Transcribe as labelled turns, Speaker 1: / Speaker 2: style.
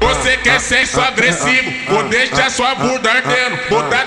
Speaker 1: Você quer ser só agressivo, vou deixar sua bunda ardendo, vou dar